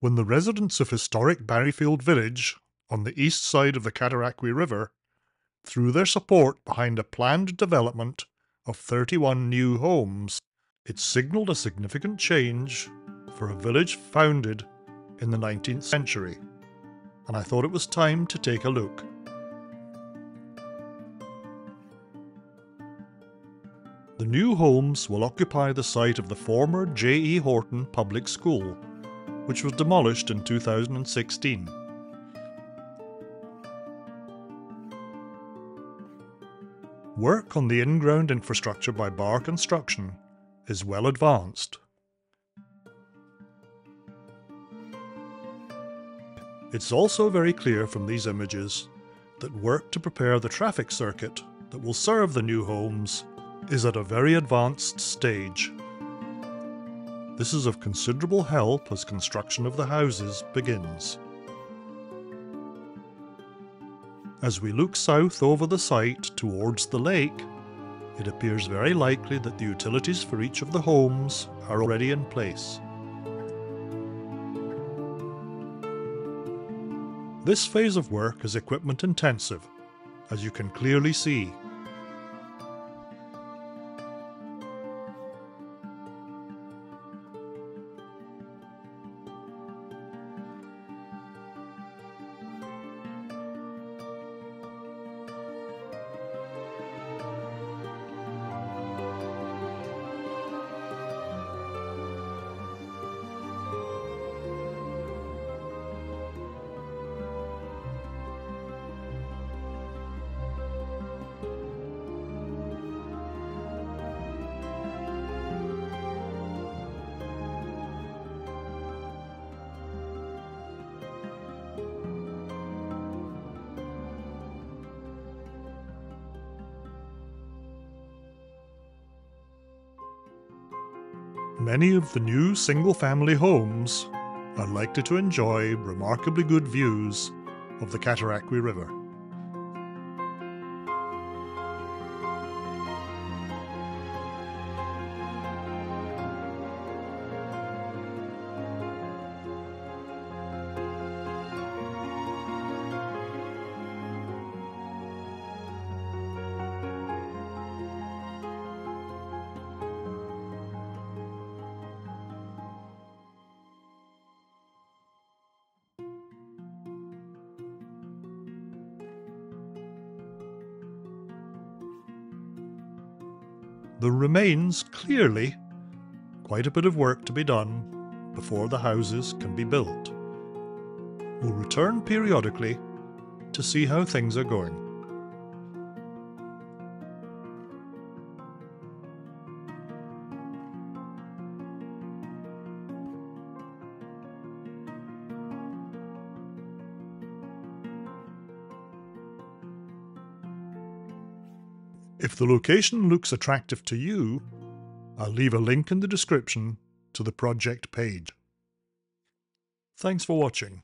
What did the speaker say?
When the residents of historic Barriefield Village, on the east side of the Cataraqui River, threw their support behind a planned development of 31 new homes, it signalled a significant change for a village founded in the 19th century, and I thought it was time to take a look. The new homes will occupy the site of the former J.E. Horton Public School, which was demolished in 2016. Work on the in-ground infrastructure by Barr Construction is well advanced. It's also very clear from these images that work to prepare the traffic circuit that will serve the new homes is at a very advanced stage. This is of considerable help as construction of the houses begins. As we look south over the site towards the lake, it appears very likely that the utilities for each of the homes are already in place. This phase of work is equipment intensive, as you can clearly see. Many of the new single-family homes are likely to enjoy remarkably good views of the Cataraqui River. There remains, clearly, quite a bit of work to be done before the houses can be built. We'll return periodically to see how things are going. If the location looks attractive to you, I'll leave a link in the description to the project page. Thanks for watching.